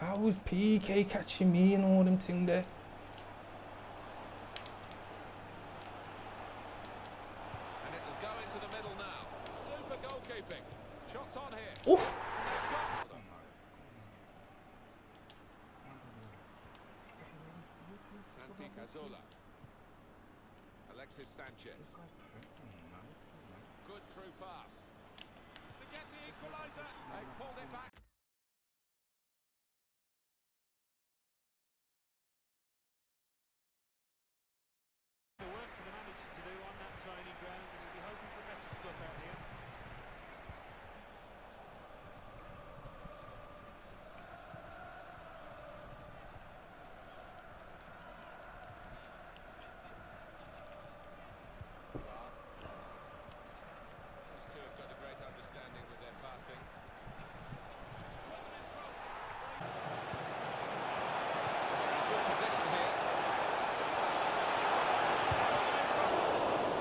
who's PK catching me and all them thing there. And it'll go into the middle now. Super goalkeeping. Shots on here. Oof. Got to them. Santi Cazorla. Alexis Sanchez. Good through pass. To get the equaliser. They pulled it back. The work for the manager to do on that training ground, and he'll be hoping for better stuff out here. These two have got a great understanding with their passing. Good position here.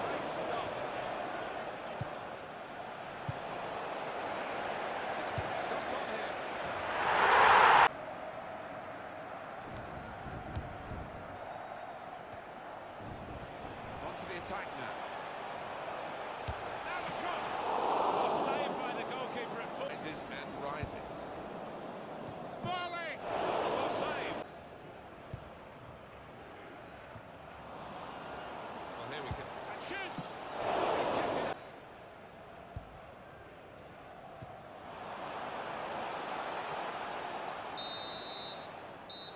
Great stop. Shots on here. On to the attack now. Now the shot! Oh, saved by the goalkeeper at foot. Rises and rises. Sparling! Well saved. Well, here we can. And shoots! He's kept it.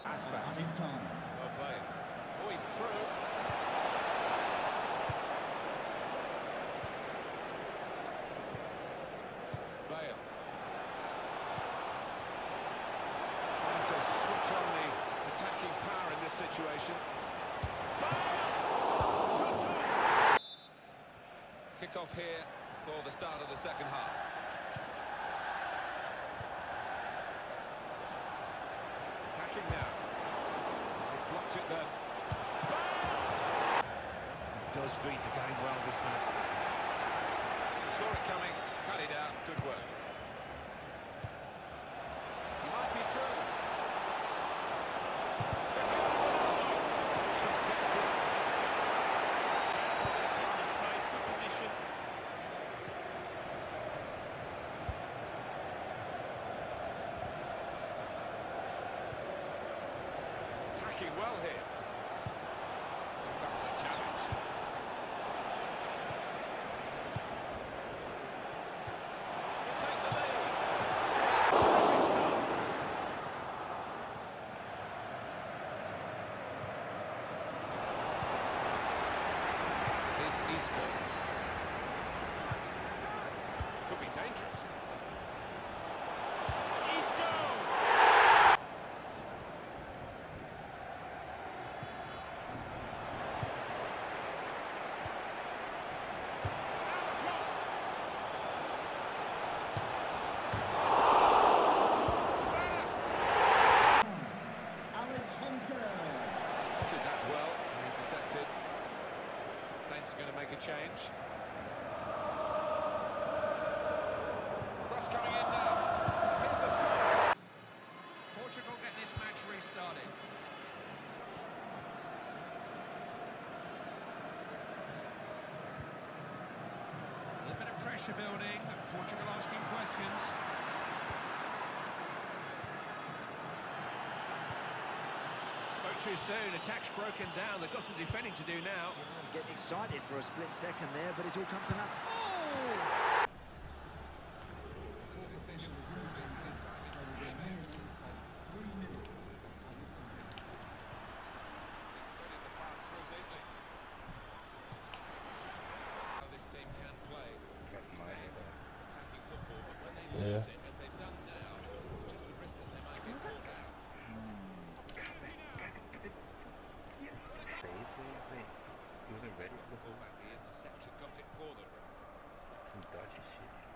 Aspas. Well played. Oh, he's through. Bale. Trying to switch on the attacking power in this situation. Bale! Shot on! Kick off here for the start of the second half. Attacking now. They blocked it then. Bale! Does read the game well, this man. Saw it coming, cut it out, good work. He might be through. Shot gets blocked. Time and space, good position. Attacking well here comes the challenge. Will take the lead. Terrific start. Here's Isco. Could be dangerous. Isco! Now the shot! Werner! Spotted that well and intercepted. Saints are going to make a change. Cross coming in now. Here's the shot. Portugal get this match restarted. A little bit of pressure building. Portugal asking questions. Spoke too soon. Attack's broken down. They've got some defending to do now. Getting excited for a split second there, but it's all come to nothing. Oh! wasn't. He wasn't ready. The interception got it for them. Some dodgy shit.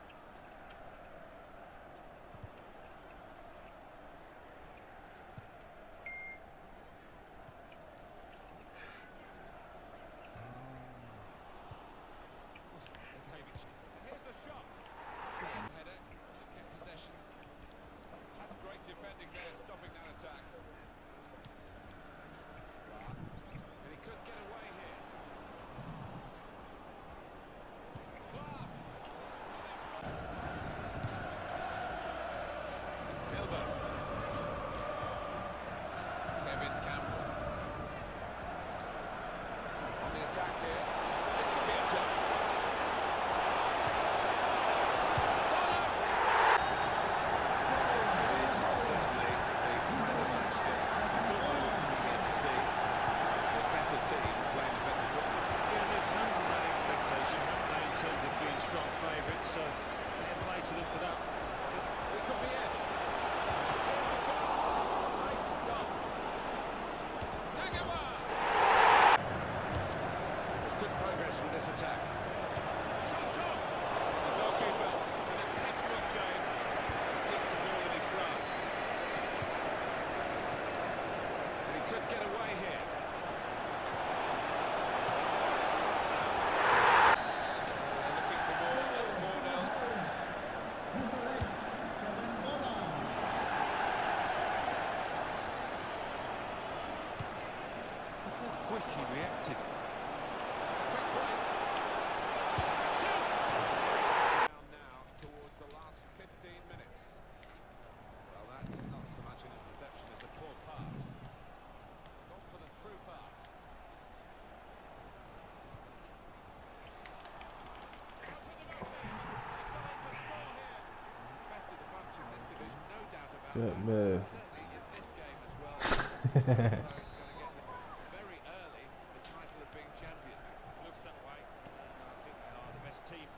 Could get away here. Looking for more at 4-0. Look how quick he reacted. Good mess. very early the title of being champions. Looks that way. I think they are the best team